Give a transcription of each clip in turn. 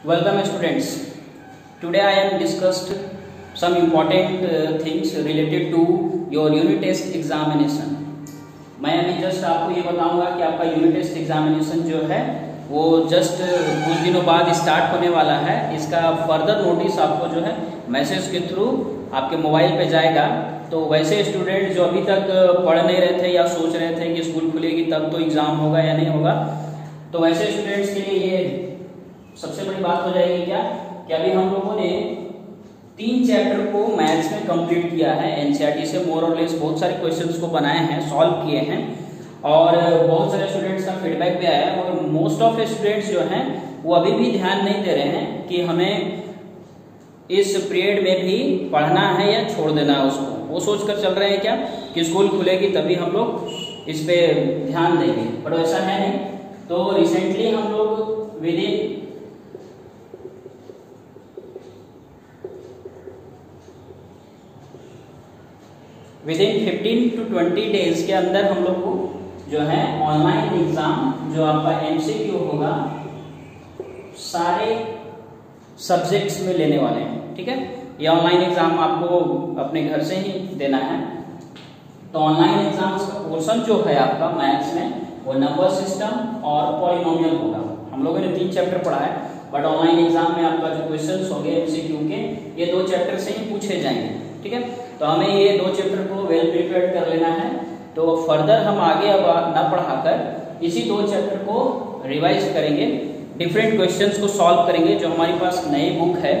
Students. Today I am discussed some important uh, things related to your unit test examination. मैं अभी just आपको ये बताऊँगा कि आपका यूनिट टेस्ट एग्जामिनेशन जो है वो जस्ट कुछ दिनों बाद स्टार्ट होने वाला है इसका फर्दर नोटिस आपको जो है मैसेज के थ्रू आपके मोबाइल पे जाएगा तो वैसे स्टूडेंट जो अभी तक पढ़ नहीं रहे थे या सोच रहे थे कि स्कूल खुलेगी तब तो एग्ज़ाम होगा या नहीं होगा तो वैसे स्टूडेंट्स के लिए ये सबसे बड़ी बात हो जाएगी क्या? कि अभी हम लोगों ने तीन चैप्टर को मैथ्स में कंप्लीट किया है। एनसीईआरटी से मोर और लेस बहुत सारे क्वेश्चंस को बनाए हैं सॉल्व किए हैं। और बहुत सारे स्टूडेंट्स का फीडबैक भी आया है और मोस्ट ऑफ़ स्टूडेंट्स जो हैं, वो अभी भी ध्यान नहीं दे रहे हैं कि हमें इस पीरियड में भी पढ़ना है या छोड़ देना है उसको। वो सोच कर चल रहे हैं क्या? कि स्कूल खुलेगी तभी हम लोग इस पर ध्यान देंगे। पर वैसा है नहीं। तो रिसेंटली हम लोग within within fifteen to twenty days के अंदर हम लोग को जो है ऑनलाइन एग्ज़ाम जो आपका एमसीक्यू होगा, सारे सब्जेक्ट्स में लेने वाले हैं, ठीक है? ये ऑनलाइन एग्ज़ाम आपको अपने घर से ही देना है। तो ऑनलाइन एग्ज़ाम्स का पोर्शन जो है आपका मैथ्स में, वो नंबर सिस्टम और पॉलिनोमियल होगा। हम लोगों ने तीन चैप्टर पढ़ा है बट ऑनलाइन एग्ज़ाम में आपका जो क्वेश्चंस होंगे एमसीक्यू के, ये दो चैप्टर से ही पूछे जाएँगे। ठीक है? तो हमें ये दो चैप्टर को वेल प्रिपेयर कर लेना है। तो फर्दर हम आगे अब न पढ़ाकर इसी दो चैप्टर को रिवाइज करेंगे। डिफरेंट क्वेश्चंस को सॉल्व करेंगे, जो हमारे पास नई बुक है।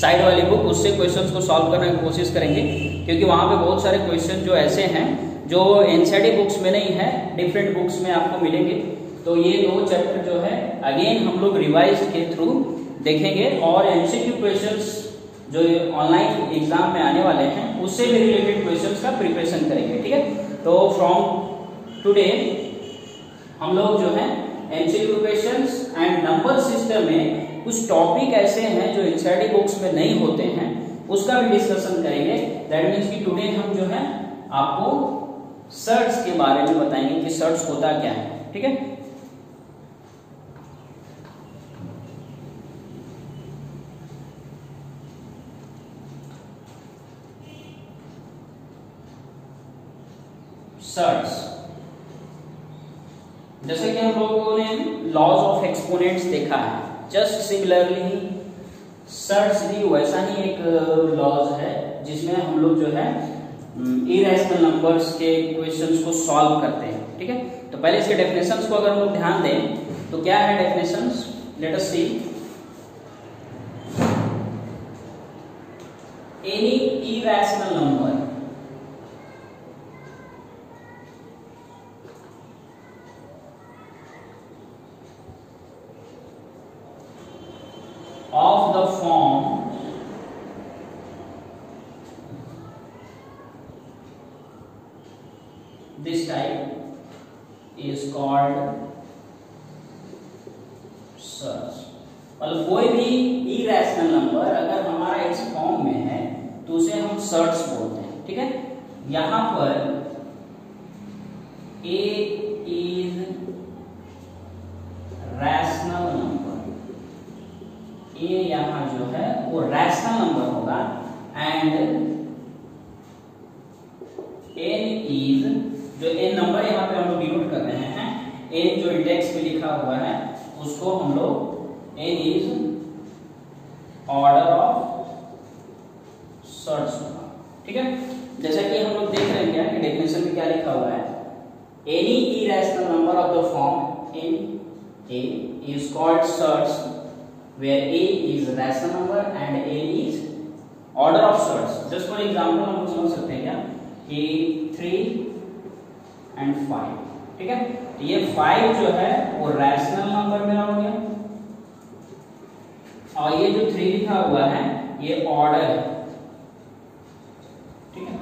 साइड वाली बुक उससे क्वेश्चंस को सॉल्व करने की कोशिश करेंगे। क्योंकि वहाँ पे बहुत सारे क्वेश्चन जो ऐसे हैं, जो एनसीईआरटी बुक्स में नहीं है डिफरेंट बुक्स में आपको मिलेंगे। तो ये दो चैप्टर जो है अगेन हम लोग रिवाइज के थ्रू देखेंगे और एमसीक्यू क्वेश्चंस जो ऑनलाइन एग्ज़ाम में आने वाले हैं, उससे भी रिलेटेड क्वेश्चंस का प्रिपरेशन करेंगे, ठीक है? तो फ्रॉम टुडे हम लोग जो है MCQ questions and number system में कुछ टॉपिक ऐसे हैं जो एनसीईआरटी बुक्स में नहीं होते हैं, उसका भी डिस्कशन करेंगे। दैट मीन्स कि टुडे हम जो है, आपको सर्च के बारे में बताएँगे कि सर्च होता क्या है, ठीक है सर्च जैसे कि हम लोगों ने लॉज ऑफ़ एक्सपोनेंट्स देखा है। जस्ट सिमिलरली सर्च भी वैसा ही एक लॉज है, जिसमें हम लोग जो है इरेशनल नंबर्स के क्वेश्चंस को सॉल्व करते हैं, ठीक है? तो पहले इसके डेफिनेशंस को अगर हम लोग ध्यान दें तो क्या है definitions let us see any irrational number the form. This type is called search. मतलब कोई भी इरेशनल नंबर अगर हमारा इस फॉर्म में है तो उसे हम सर्च बोलते हैं, ठीक है? यहाँ पर ए इज़ रैशनल नंबर ये यहाँ जो है वो रैशनल नंबर होगा एंड एन इज़ जो एन नंबर यहाँ पे हम लोग डिनोट कर रहे हैं एन जो इंडेक्स में लिखा हुआ है, उसको हम लोग n is order of surds होगा। ठीक है? जैसा कि हम लोग देख रहे हैं कि डेफिनेशन में क्या लिखा हुआ है? Any irrational number of the form n a is called surd where a is rational number and a is order of sorts. Just for example लोग समझ सकते हैं क्या? कि थ्री एंड फाइव ठीक है? ये फाइव जो है, वो रैशनल नंबर मेरा हो गया। और ये जो थ्री लिखा हुआ है, ये ऑर्डर है। ठीक है?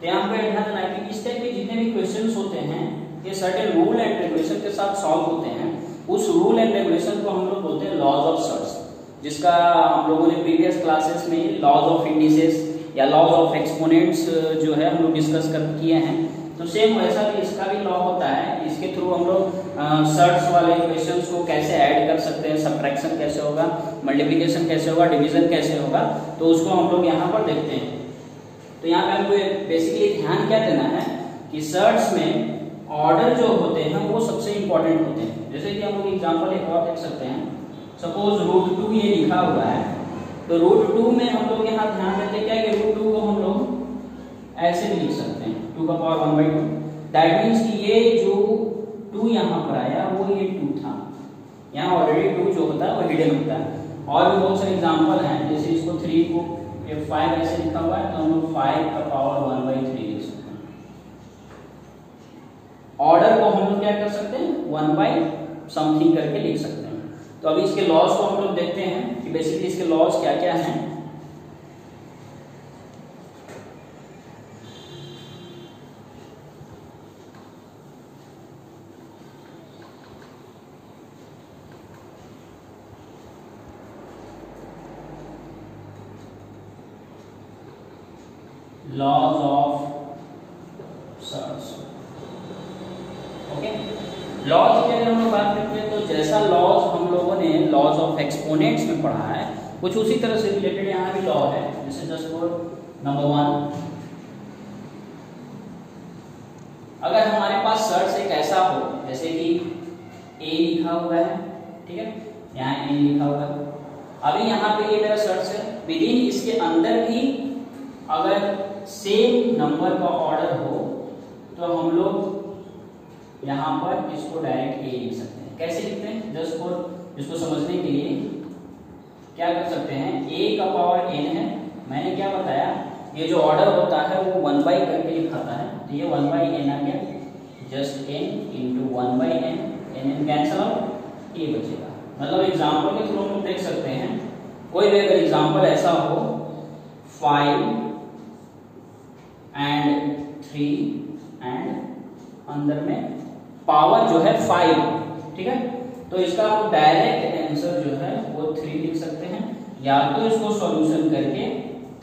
तो यहाँ पे ध्यान देना कि इस टाइप के जितने भी क्वेश्चंस होते हैं, ये सर्टेन रूल एंड रेगुलेशन के साथ सॉल्व होते हैं। उस रूल एंड रेगुलेशन को हम लोग बोलते हैं लॉज ऑफ़ सर्च जिसका हम लोगों ने प्रीवियस क्लासेस में लॉज ऑफ़ इंडिसेस या लॉज ऑफ़ एक्सपोनेंट्स जो है हम लोग डिस्कस कर, किए हैं। तो सेम वैसा भी इसका भी लॉ होता है। इसके थ्रू हम लोग सर्ट्स वाले क्वेश्चन को कैसे ऐड कर सकते हैं सब्ट्रैक्शन कैसे होगा मल्टीप्लिकेशन कैसे होगा डिवीज़न कैसे होगा तो उसको हम लोग यहाँ पर देखते हैं। तो यहाँ पे हमको बेसिकली ध्यान क्या देना है कि सर्ट्स में ऑर्डर जो होते हैं वो सबसे इंपॉर्टेंट होते हैं। जैसे कि हम लोग एग्ज़ाम्पल एक और देख सकते हैं। सपोज़ रूट टू ये लिखा हुआ है तो रूट टू में हम लोग यहाँ ध्यान देते क्या कि रूट टू को हम लोग ऐसे भी लिख सकते हैं टू का power one by two that means कि ये जो टू यहाँ पर आया, वो ये टू था। यहाँ ऑलरेडी टू जो होता है, वो हिडन होता है। और भी बहुत सारे एग्ज़ाम्पल हैं, जैसे इसको थ्री को फाइव ऐसे लिखा हुआ है तो हम लोग फाइव का power one by three order को हम लोग क्या कर सकते हैं? वन बाई समथिंग करके लिख सकते हैं। तो अभी इसके लॉस को हम लोग देखते हैं कि बेसिकली इसके लॉस क्या क्या हैं। Laws of surds okay laws की अगर हम लोग बात करते हैं तो जैसा लॉज हम लोगों ने लॉज ऑफ़ एक्सपोनेंट्स में पढ़ा है, कुछ उसी तरह से रिलेटेड यहाँ भी लॉ है, जैसे जस्ट फॉर नंबर वन अगर हमारे पास सर्च एक ऐसा हो, जैसे कि ए लिखा हुआ है, ठीक है? यहाँ ए लिखा हुआ है। अभी यहाँ पे ये मेरा सर्च है। विद इन इसके अंदर भी अगर सेम नंबर का ऑर्डर हो तो हम लोग यहाँ पर इसको डायरेक्ट ए लिख सकते हैं। कैसे लिखते हैं? जस्ट फॉर इसको समझने के लिए क्या कर सकते हैं? ए का पावर एन है। मैंने क्या बताया? ये जो ऑर्डर होता है, वो वन बाई करके लिखाता है। तो ये वन बाई एन आ गया। Just n into one by n n n cancel out a बचेगा। मतलब एग्ज़ाम्पल के थ्रू हम देख सकते हैं। कोई भी अगर एग्ज़ाम्पल ऐसा हो फाइव एंड थ्री एंड अंदर में पावर जो है फाइव, ठीक है? तो इसका आप डायरेक्ट आंसर जो है, वो थ्री लिख सकते हैं। या तो इसको सॉल्यूशन करके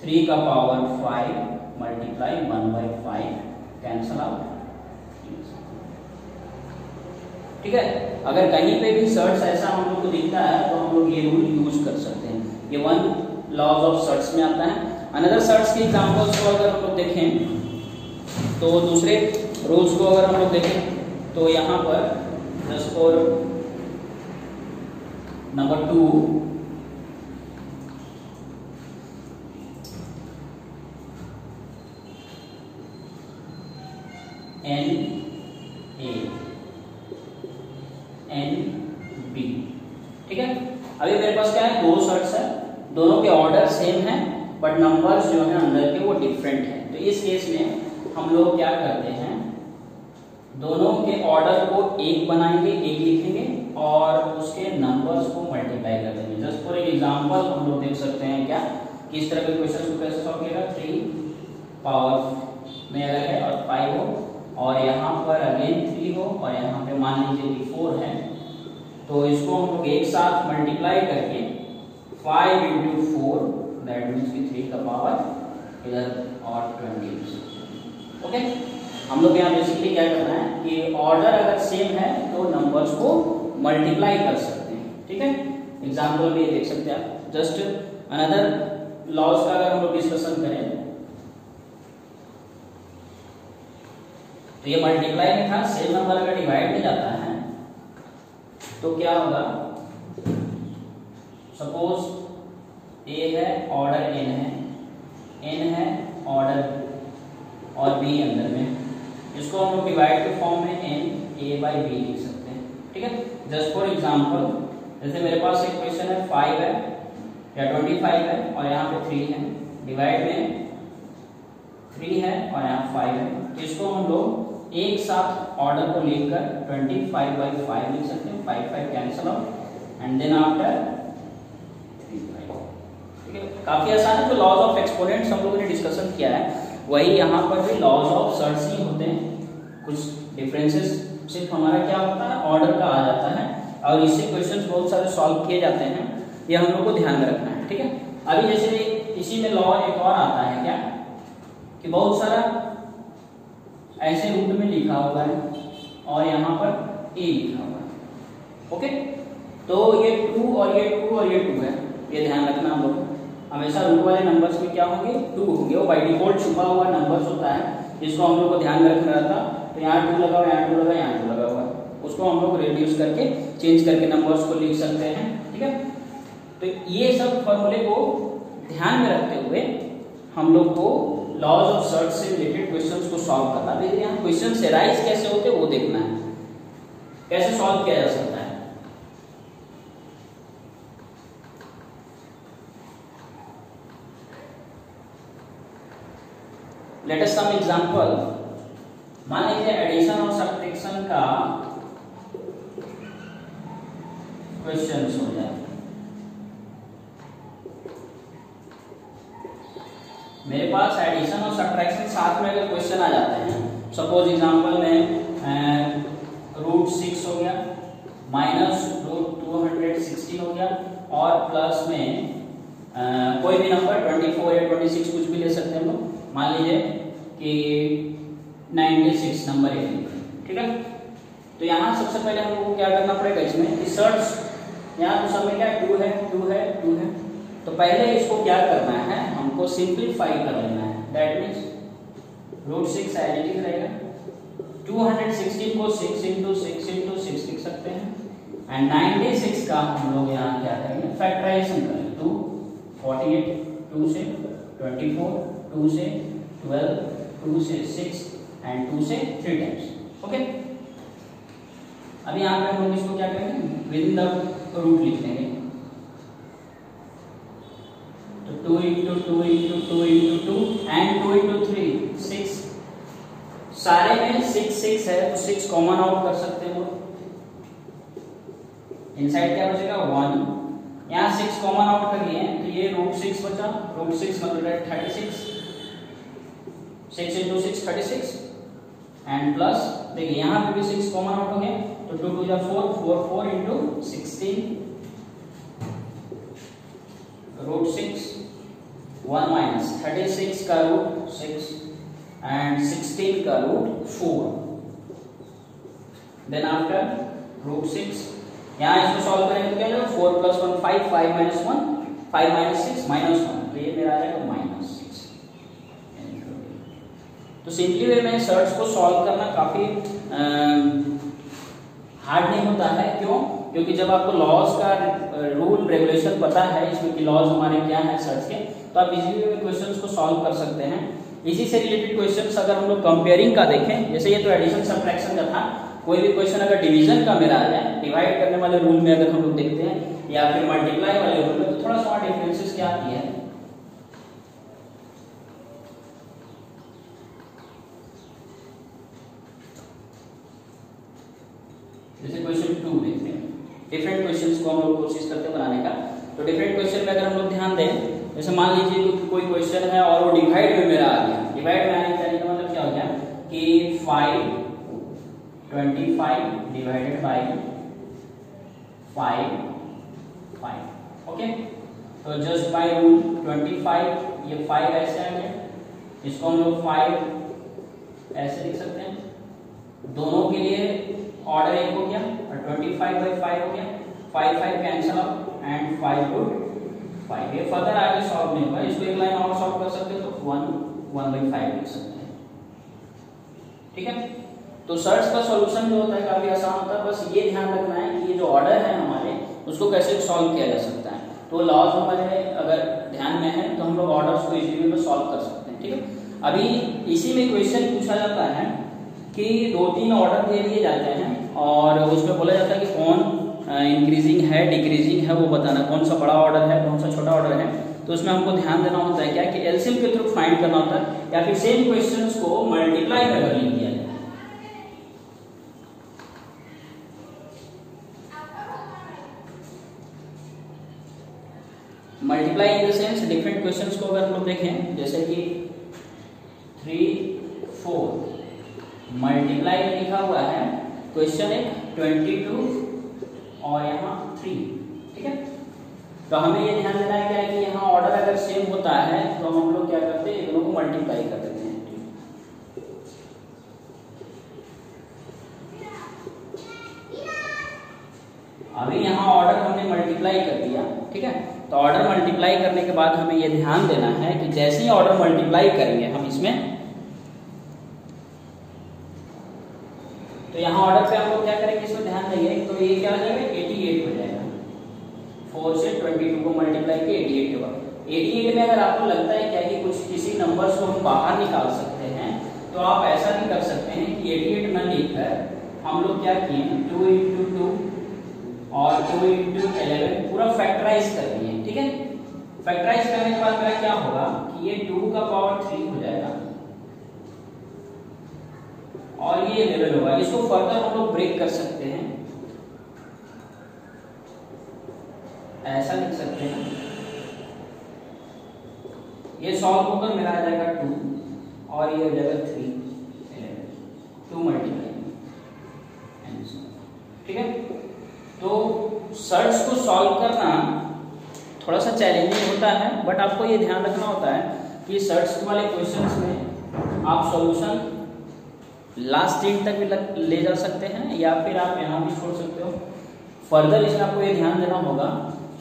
थ्री का power five multiply one by five cancel out ठीक है? अगर कहीं पे भी सर्ट्स ऐसा हम लोग को दिखता है तो हम लोग ये रूल यूज़ कर सकते हैं। ये वन लॉज ऑफ़ सर्ट्स में आता है। अनदर सर्च के एग्जांपल्स को अगर हम लोग देखें तो दूसरे रूल्स को अगर हम लोग देखें तो यहाँ पर for number two n a n b ठीक है? अभी मेरे पास क्या है? दो शर्ट्स है। दोनों के ऑर्डर सेम है बट नंबर्स जो है अंदर के वो डिफरेंट है। तो इस केस में हम लोग क्या करते हैं? दोनों के ऑर्डर को एक बनाएँगे, एक लिखेंगे और उसके नंबर्स को मल्टीप्लाई कर देंगे। जस्ट फॉर एग्जांपल हम लोग देख सकते हैं क्या? किस तरह के क्वेश्चन को कैसे सॉल्व किया थ्री पावर में अगर है और फाइव हो, और यहाँ पर अगेन थ्री हो, और यहाँ पे मान लीजिए कि फोर है तो इसको हम लोग एक साथ मल्टीप्लाई करके five into four that means की थ्री का पावर इधर और ट्वेंटी ओके हम लोग यहाँ बेसिकली क्या करना है कि ऑर्डर अगर सेम है तो नंबर्स को मल्टीप्लाई कर सकते हैं। ठीक है? एग्ज़ाम्पल भी देख सकते हैं आप। जस्ट अनदर लॉज का अगर हम लोग डिस्कशन करें तो ये मल्टीप्लाई में था सेम नंबर अगर डिवाइड में जाता है तो क्या होगा? सपोज़ ए है ऑर्डर एन है। एन है ऑर्डर और बी अंदर में। इसको हम लोग डिवाइड के फॉर्म में एन ए बाई बी लिख सकते हैं। ठीक है? जस्ट फॉर एग्ज़ाम्पल जैसे मेरे पास एक क्वेश्चन है फाइव है, या ट्वेंटी फाइव है, और यहाँ पे थ्री है। डिवाइड में थ्री है, और यहाँ फाइव है। तो इसको हम लोग एक साथ ऑर्डर को लिखकर ट्वेंटी फाइव बाई फाइव लिख सकते हैं। Five five cancel out and then after three five ठीक है? काफ़ी आसान है तो लॉज ऑफ़ एक्सपोनेंट्स हम लोगों ने डिस्कशन किया है। वही यहाँ पर भी लॉज ऑफ़ सर्च ही होते हैं। कुछ डिफरेंसेस सिर्फ़ हमारा क्या होता है? ऑर्डर का आ जाता है। और इससे क्वेश्चन बहुत सारे सॉल्व किए जाते हैं। ये हम लोग को ध्यान में रखना है, ठीक है? अभी जैसे इसी में लॉ एक और आता है क्या? कि बहुत सारा ऐसे रूट में लिखा हुआ है और यहाँ पर ए लिखा हुआ है। ओके तो ये टू और ये टू और ये टू है। ये ध्यान रखना हम लोग। हमेशा रूट वाले नंबर्स में क्या होंगे? टू होंगे। वो बाई डिफ़ॉल्ट छुपा हुआ नंबर्स होता है, जिसको हम लोग को ध्यान में रखना रहता तो यहाँ टू लगा हुआ, यहाँ टू लगा यहाँ टू लगा हुआ। उसको हम लोग रिड्यूस करके चेंज करके नंबर्स को लिख सकते हैं। ठीक है? तो ये सब फॉर्मूले को ध्यान में रखते हुए हम लोग को लॉज ऑफ़ सर्च से रिलेटेड क्वेश्चन को सॉल्व करना। है यहाँ क्वेश्चन से राइज कैसे होते वो देखना है। कैसे सॉल्व किया जा सकता है लेट अस सम एग्जांपल मान लीजिए एडिशन और सब्ट्रैक्शन का क्वेश्चंस हो जाए। मेरे पास एडिशन और सब्ट्रैक्शन साथ में अगर क्वेश्चन आ जाते हैं। सपोज़ एग्जांपल में रूट सिक्स हो गया minus root two hundred sixteen हो गया और प्लस में आ, कोई भी नंबर ट्वेंटी फोर या ट्वेंटी सिक्स कुछ भी ले सकते हैं हम लोग। मान लीजिए कि 96 नंबर है। ठीक है? तो यहाँ सबसे पहले हम लोग को क्या करना पड़ेगा इसमें कि सर्च यहाँ तो सब में क्या टू है टू है टू है। तो पहले इसको क्या करना है? हमको सिंप्लीफाई कर लेना है that means root six as it is रहेगा 216 को 6 इंटू सिक्स इंटू सिक्स लिख सकते हैं। एंड 96 का हम लोग यहाँ क्या करेंगे? फैक्टराइजेशन करेंगे। टू फोर्टी एट टू से ट्वेंटी फोर टू से ट्वेल्व, टू से सिक्स एंड टू से थ्री टाइम्स ओके अब यहाँ पे हम लोग इसको क्या करेंगे? विद इन द रूट लिख लेंगे तो two into two into two into two and two into three six सारे में सिक्स सिक्स है तो सिक्स कॉमन आउट कर सकते हो। इनसाइड क्या बचेगा वन यहाँ सिक्स कॉमन आउट कर लिए तो ये रूट सिक्स बचा। रूट सिक्स मतलब thirty six six into six thirty six and plus देखिए, यहाँ पे भी सिक्स कॉमन आउट हो गया तो टू टू जा four four four into sixteen root six one minus thirty six का रूट सिक्स एंड सिक्सटीन का root four then after root six यहाँ इसको सॉल्व करेंगे तो क्या four plus one five five minus one five minus six minus one तो ये मेरा आ जाएगा माइनस तो सिंपली वे में सर्च को सॉल्व करना काफ़ी हार्ड नहीं होता है। क्यों? क्योंकि जब आपको लॉज का रूल रेगुलेशन पता है, इसमें कि लॉज हमारे क्या है सर्च के तो आप इजीली वे क्वेश्चंस को सॉल्व कर सकते हैं। इसी से रिलेटेड क्वेश्चंस अगर हम लोग कंपेयरिंग का देखें, जैसे ये तो एडिशन सब्ट्रैक्शन का था, कोई भी क्वेश्चन अगर डिवीज़न का मेरा आ जाए डिवाइड करने वाले रूल में अगर हम लोग देखते हैं, या फिर मल्टीप्लाई वाले रूल में तो थोड़ा सा डिफरेंसेस क्या आती है जैसे क्वेश्चन टू देखते हैं डिफरेंट क्वेश्चंस को हम लोग कोशिश करते हैं बनाने का। तो डिफरेंट क्वेश्चन में अगर हम लोग ध्यान दें, जैसे मान लीजिए कि कोई क्वेश्चन है और वो डिवाइड में मेरा आ गया। डिवाइड में आने का मतलब क्या हो गया कि five twenty five divided by five five okay तो just by rule twenty five ये फाइव ऐसे आ गया इसको हम लोग फाइव ऐसे लिख सकते हैं। दोनों के लिए ऑर्डर एक हो गया और ट्वेंटी फाइव बाई फाइव हो गया। Five five cancel out and five root five ये फर्दर आगे सॉल्व नहीं होगा। इसको एक लाइन और सॉल्व कर सकते तो वन वन बाई फाइव लिख सकते हैं। ठीक है? तो सर्च का सॉल्यूशन जो होता है काफ़ी आसान होता है। बस ये ध्यान रखना है कि ये जो ऑर्डर है हमारे, उसको कैसे सॉल्व किया जा सकता है। तो लॉज हमारे अगर ध्यान में है तो हम लोग ऑर्डर्स को इजीली में सॉल्व कर सकते हैं। ठीक है? अभी इसी में क्वेश्चन पूछा जाता है कि दो तीन ऑर्डर दे दिए जाते हैं और उसमें बोला जाता है कि कौन इंक्रीजिंग है डिक्रीजिंग है, वो बताना कौन सा बड़ा ऑर्डर है, कौन सा छोटा ऑर्डर है। तो उसमें हमको ध्यान देना होता है क्या कि एलसीएम के थ्रू फाइंड करना होता है, या फिर सेम क्वेश्चंस को मल्टीप्लाई अगर लिख दिया multiply in the sense different questions को अगर हम लोग देखें, जैसे कि थ्री फोर मल्टीप्लाई लिखा हुआ है क्वेश्चन एक ट्वेंटी टू और यहाँ थ्री ठीक है? तो हमें ये ध्यान देना है क्या है कि यहाँ ऑर्डर अगर सेम होता है तो हम लोग क्या करते हैं? दोनों को मल्टीप्लाई कर देते हैं। अभी यहाँ ऑर्डर हमने मल्टीप्लाई कर दिया, ठीक है? तो ऑर्डर मल्टीप्लाई करने के बाद हमें ये ध्यान देना है कि जैसे ही ऑर्डर मल्टीप्लाई करेंगे, हम इसमें तो यहाँ ऑर्डर पे हम लोग क्या करेंगे इसमें ध्यान देंगे तो ये क्या हो जाएगा? एटी एट हो जाएगा। फोर से ट्वेंटी टू को मल्टीप्लाई किया एटी एट होगा एटी एट में अगर आपको लगता है क्या कि कुछ किसी नंबर को हम बाहर निकाल सकते हैं तो आप ऐसा भी कर सकते हैं कि एटी एट न लिखकर हम लोग क्या किए टू इंटू टू और टू इंटू एलेवन पूरा फैक्टराइज कर दिए, ठीक है? फैक्टराइज करने के बाद मेरा क्या होगा कि ये टू का पावर थ्री हो जाएगा। और ये लेवल होगा। इसको फर्दर हम लोग ब्रेक कर सकते हैं। ऐसा लिख सकते हैं। ये सॉल्व होकर आ जाएगा टू और ये जाएगा थ्री टू मल्टीप्लाई ठीक है? तो सर्च को सॉल्व करना थोड़ा सा चैलेंजिंग होता है बट आपको ये ध्यान रखना होता है कि सर्च वाले क्वेश्चंस में आप सॉल्यूशन लास्ट डेट तक भी ले जा सकते हैं, या फिर आप यहाँ भी छोड़ सकते हो। फर्दर इसमें आपको ये ध्यान देना होगा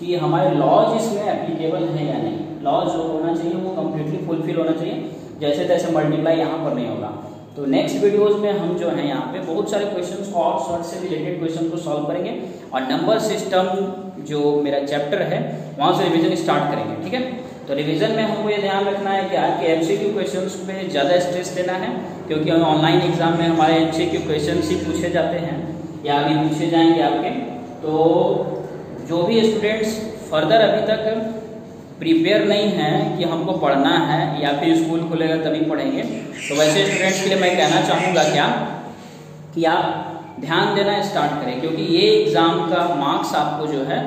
कि हमारे लॉज इसमें एप्लीकेबल है या नहीं। लॉज जो होना चाहिए वो कम्प्लीटली फुलफिल होना चाहिए, जैसे तैसे मल्टीप्लाई यहाँ पर नहीं होगा। तो नेक्स्ट वीडियोस में हम जो है यहाँ पे बहुत सारे क्वेश्चंस और शॉर्ट से रिलेटेड क्वेश्चन को सॉल्व करेंगे और नंबर सिस्टम जो मेरा चैप्टर है, वहाँ से रिविजन स्टार्ट करेंगे, ठीक है? तो रिवीजन में हमको ये ध्यान रखना है कि आपके एमसीक्यू क्वेश्चंस पे ज़्यादा स्ट्रेस देना है। क्योंकि ऑनलाइन एग्ज़ाम में हमारे एमसीक्यू क्वेश्चन ही पूछे जाते हैं, या अभी पूछे जाएँगे आपके। तो जो भी स्टूडेंट्स फर्दर अभी तक प्रिपेयर नहीं है कि हमको पढ़ना है या फिर स्कूल खुलेगा तभी पढ़ेंगे तो वैसे स्टूडेंट्स के लिए मैं कहना चाहूँगा क्या? कि आप ध्यान देना स्टार्ट करें, क्योंकि ये एग्ज़ाम का मार्क्स आपको जो है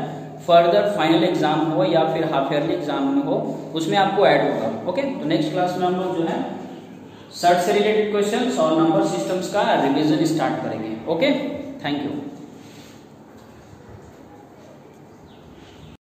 फर्दर फाइनल एग्ज़ाम हो या फिर हाफ़ ईयरली एग्ज़ाम में हो, उसमें आपको ऐड होगा ओके तो नेक्स्ट क्लास में हम लोग जो है सर्च से रिलेटेड क्वेश्चन और नंबर सिस्टम्स का रिवीजन स्टार्ट करेंगे। Okay thank you